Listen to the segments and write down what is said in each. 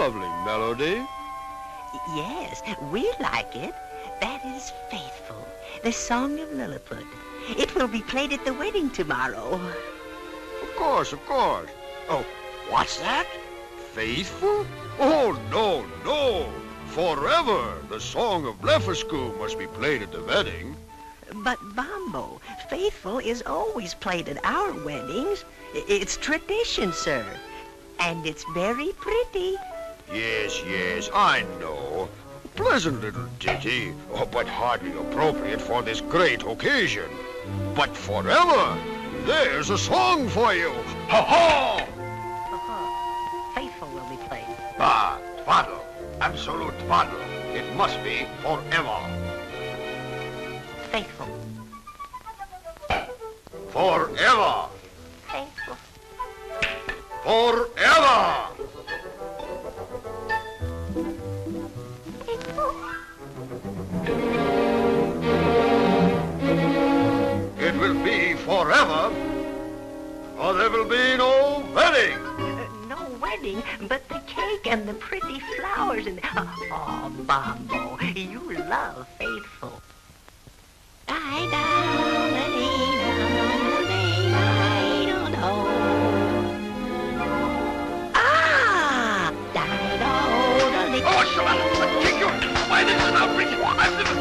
lovely melody. Yes, we like it. That is Faithful, the song of Lilliput. It will be played at the wedding tomorrow. Of course, of course. Oh, what's that? Faithful? Oh, no, no. Forever, the song of Blefuscu must be played at the wedding. But, Bombo, Faithful is always played at our weddings. It's tradition, sir. And it's very pretty. Yes, yes, I know. Pleasant little ditty, oh, but hardly appropriate for this great occasion. But forever, there's a song for you. Ha ha! Uh-huh. Faithful will be played. Ah, twaddle. Absolute twaddle. It must be forever. Faithful. Forever. Faithful. Forever. Will be forever, or there will be no wedding. Uh, no wedding, but the cake and the pretty flowers and... Oh, Bombo, you love Faithful. Ah! Oh, Shabbat! Kick you! Why this is an outrage! I'm the... Here's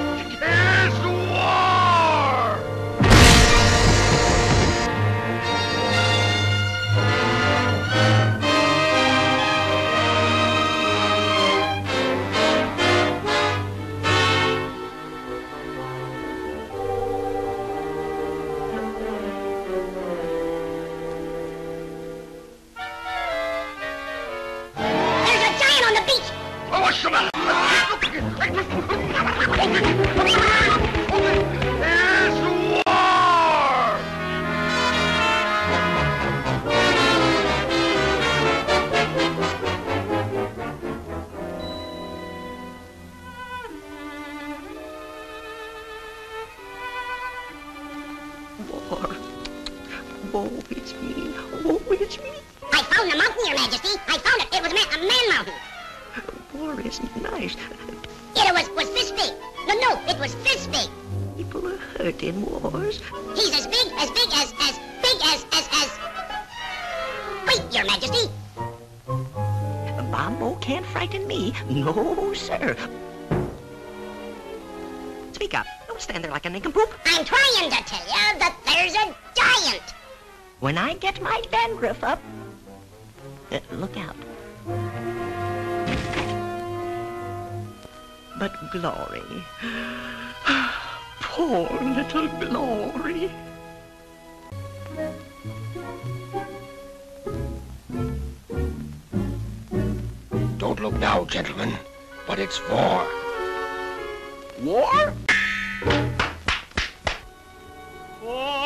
I found the mountain, Your Majesty. I found it. It was a man, a man mountain. War is nice. It was was this big. No, no, it was this big. People are hurt in wars. He's as big, as big as, as big as, as, as. Wait, Your Majesty. Bombo can't frighten me. No, sir. Speak up. Don't stand there like a nincompoop. I'm trying to tell you that there's a giant. When I get my dandruff up, uh, look out. But Glory, poor little Glory. Don't look now, gentlemen, but it's war. War? Forever,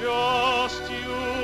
just you